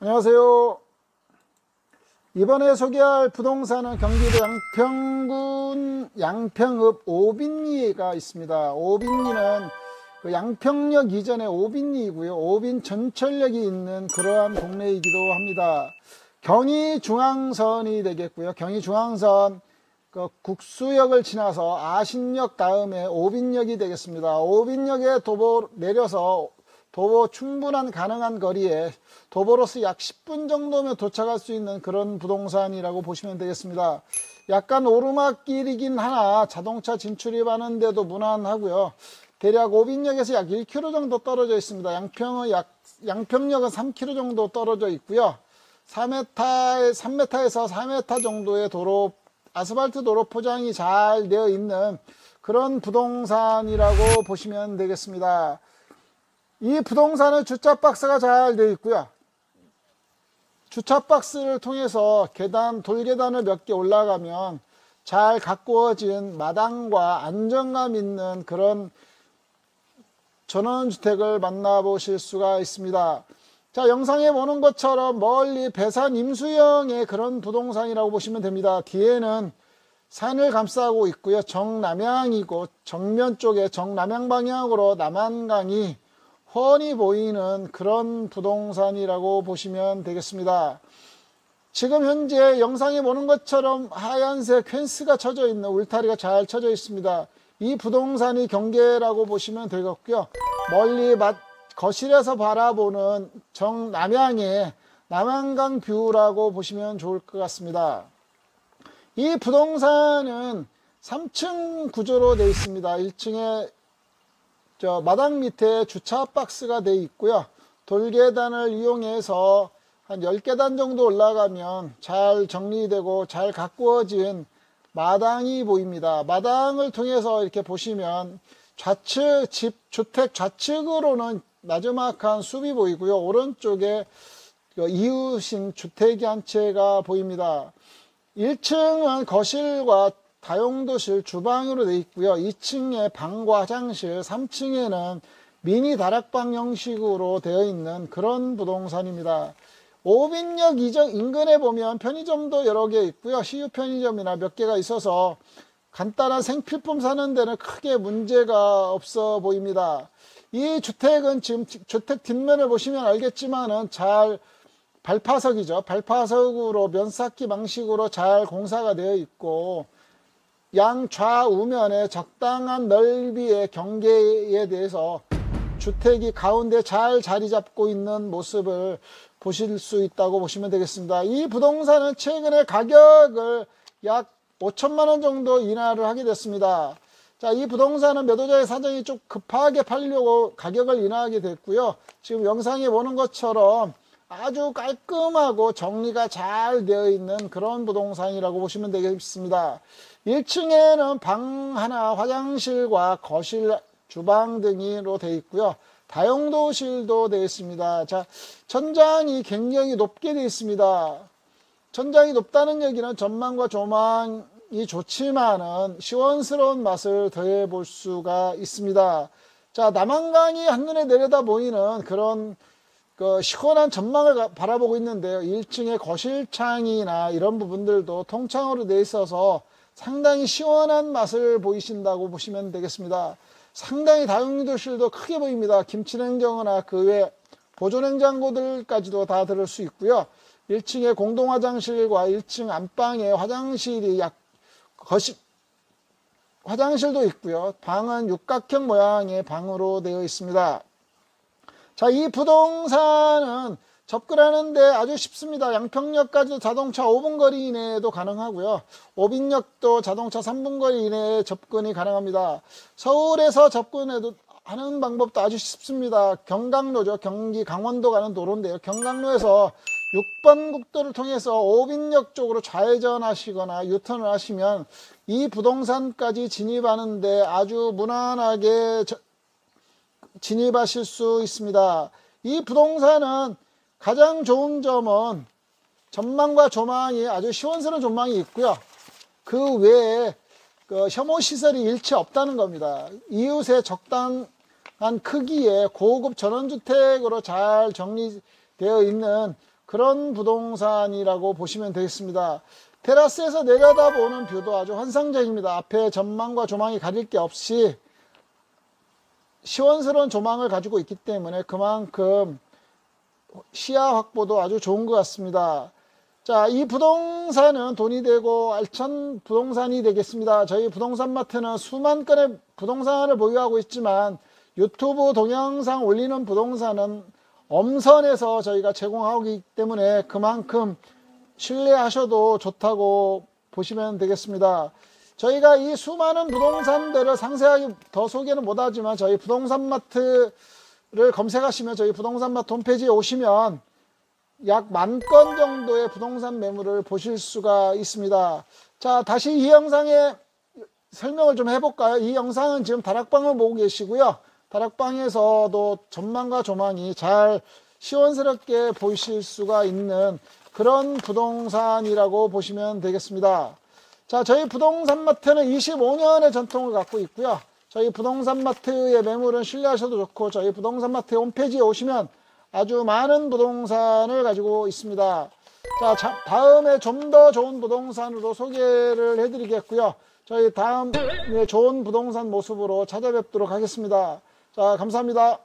안녕하세요. 이번에 소개할 부동산은 경기도 양평군 양평읍 오빈리가 있습니다. 오빈리는 그 양평역 이전에 오빈리이고요. 오빈 전철역이 있는 그러한 동네이기도 합니다. 경의 중앙선이 되겠고요. 경의 중앙선 그 국수역을 지나서 아신역 다음에 오빈역이 되겠습니다. 오빈역에 도보 내려서 도보 충분한 가능한 거리에 도보로서 약 10분 정도면 도착할 수 있는 그런 부동산이라고 보시면 되겠습니다. 약간 오르막길이긴 하나 자동차 진출입하는데도 무난하고요. 대략 오빈역에서 약 1km 정도 떨어져 있습니다. 양평은 약 양평역은 3km 정도 떨어져 있고요. 4m, 3m에서 4m 정도의 도로 아스팔트 도로 포장이 잘 되어 있는 그런 부동산이라고 보시면 되겠습니다. 이 부동산은 주차 박스가 잘 되어 있고요. 주차 박스를 통해서 계단, 돌계단을 몇 개 올라가면 잘 가꾸어진 마당과 안정감 있는 그런 전원주택을 만나보실 수가 있습니다. 자, 영상에 보는 것처럼 멀리 배산 임수영의 그런 부동산이라고 보시면 됩니다. 뒤에는 산을 감싸고 있고요. 정남향이고 정면 쪽에 정남향 방향으로 남한강이 훤히 보이는 그런 부동산이라고 보시면 되겠습니다. 지금 현재 영상에 보는 것처럼 하얀색 펜스가 쳐져 있는 울타리가 잘 쳐져 있습니다. 이 부동산이 경계라고 보시면 되겠고요. 멀리 거실에서 바라보는 정남향의 남한강 뷰라고 보시면 좋을 것 같습니다. 이 부동산은 3층 구조로 되어 있습니다. 1층에 저 마당 밑에 주차 박스가 되어 있고요. 돌계단을 이용해서 한 10계단 정도 올라가면 잘 정리되고 잘 가꾸어진 마당이 보입니다. 마당을 통해서 이렇게 보시면 좌측 집 주택 좌측으로는 나지막한 숲이 보이고요. 오른쪽에 그 이웃인 주택이 한 채가 보입니다. 1층은 거실과 다용도실 주방으로 되어 있고요. 2층에 방과 화장실, 3층에는 미니 다락방 형식으로 되어 있는 그런 부동산입니다. 오빈역 이전 인근에 보면 편의점도 여러 개 있고요. 시유 편의점이나 몇 개가 있어서 간단한 생필품 사는 데는 크게 문제가 없어 보입니다. 이 주택은 지금 주택 뒷면을 보시면 알겠지만은 잘 발파석이죠. 발파석으로 면쌓기 방식으로 잘 공사가 되어 있고 양 좌우면에 적당한 넓이의 경계에 대해서 주택이 가운데 잘 자리 잡고 있는 모습을 보실 수 있다고 보시면 되겠습니다. 이 부동산은 최근에 가격을 약 5천만 원 정도 인하를 하게 됐습니다. 자, 이 부동산은 매도자의 사정이 좀 급하게 팔려고 가격을 인하하게 됐고요. 지금 영상에 보는 것처럼 아주 깔끔하고 정리가 잘 되어 있는 그런 부동산이라고 보시면 되겠습니다. 1층에는 방 하나, 화장실과 거실, 주방 등으로 되어 있고요. 다용도실도 되어 있습니다. 자, 천장이 굉장히 높게 되어 있습니다. 천장이 높다는 얘기는 전망과 조망이 좋지만은 시원스러운 맛을 더해 볼 수가 있습니다. 자, 남한강이 한눈에 내려다 보이는 그런 그 시원한 전망을 바라보고 있는데요. 1층의 거실창이나 이런 부분들도 통창으로 되어 있어서 상당히 시원한 맛을 보이신다고 보시면 되겠습니다. 상당히 다용도실도 크게 보입니다. 김치냉장고나 그 외 보조냉장고들까지도 다 들을 수 있고요. 1층에 공동화장실과 1층 안방에 화장실이 약 거실 화장실도 있고요. 방은 육각형 모양의 방으로 되어 있습니다. 자, 이 부동산은 접근하는데 아주 쉽습니다. 양평역까지도 자동차 5분 거리 이내에도 가능하고요. 오빈역도 자동차 3분 거리 이내에 접근이 가능합니다. 서울에서 접근해도 하는 방법도 아주 쉽습니다. 경강로죠. 경기 강원도 가는 도로인데요. 경강로에서 6번 국도를 통해서 오빈역 쪽으로 좌회전 하시거나 유턴을 하시면 이 부동산까지 진입하는데 아주 무난하게 진입하실 수 있습니다. 이 부동산은 가장 좋은 점은 전망과 조망이 아주 시원스러운 조망이 있고요. 그 외에 그 혐오 시설이 일체 없다는 겁니다. 이웃의 적당한 크기의 고급 전원주택으로 잘 정리되어 있는 그런 부동산이라고 보시면 되겠습니다. 테라스에서 내려다보는 뷰도 아주 환상적입니다. 앞에 전망과 조망이 가릴 게 없이 시원스러운 조망을 가지고 있기 때문에 그만큼 시야 확보도 아주 좋은 것 같습니다. 자, 이 부동산은 돈이 되고 알찬 부동산이 되겠습니다. 저희 부동산 마트는 수만 건의 부동산을 보유하고 있지만 유튜브 동영상 올리는 부동산은 엄선해서 저희가 제공하고 있기 때문에 그만큼 신뢰하셔도 좋다고 보시면 되겠습니다. 저희가 이 수많은 부동산들을 상세하게 더 소개는 못하지만 저희 부동산 마트를 검색하시면 저희 부동산 마트 홈페이지에 오시면 약 만 건 정도의 부동산 매물을 보실 수가 있습니다. 자, 다시 이 영상에 설명을 좀 해볼까요? 이 영상은 지금 다락방을 보고 계시고요. 다락방에서도 전망과 조망이 잘 시원스럽게 보이실 수가 있는 그런 부동산이라고 보시면 되겠습니다. 자, 저희 부동산 마트는 25년의 전통을 갖고 있고요. 저희 부동산 마트의 매물은 신뢰하셔도 좋고 저희 부동산 마트 홈페이지에 오시면 아주 많은 부동산을 가지고 있습니다. 자, 자 다음에 좀 더 좋은 부동산으로 소개를 해드리겠고요. 저희 다음에 좋은 부동산 모습으로 찾아뵙도록 하겠습니다. 자, 감사합니다.